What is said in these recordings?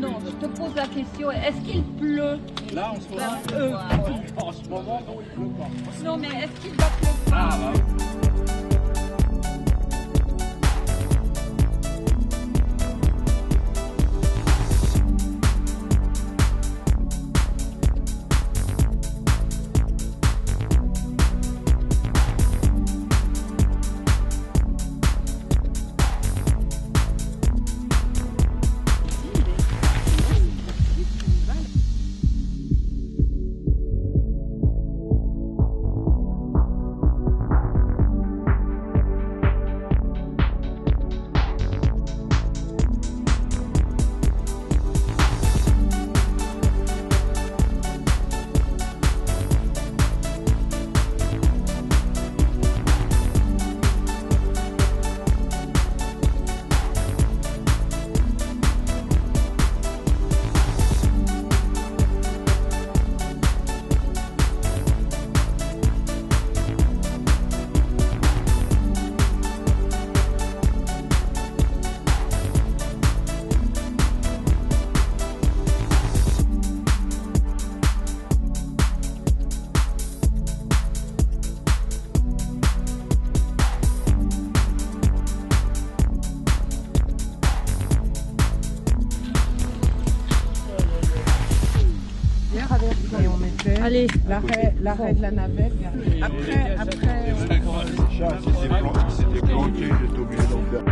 non, je te pose la question, est-ce qu'il pleut Là, en ce moment, Ben, euh, en ce moment, non, il pleut pas. Non, mais est-ce qu'il va pleuvoir? Ah, bah. Allez. l'arrêt, l'arrêt de la navette. Après, après, C'était planté, j'étais obligé d'en faire.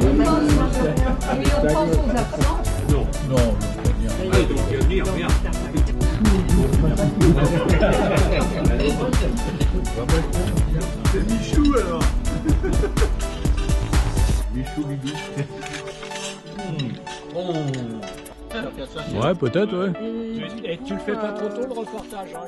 Et on pense aux absents. Non. Non, non, viens, viens. C'est Michou alors Michou Bidou. Oh. Ouais, peut-être, ouais. Tu le fais pas trop tôt le reportage, hein.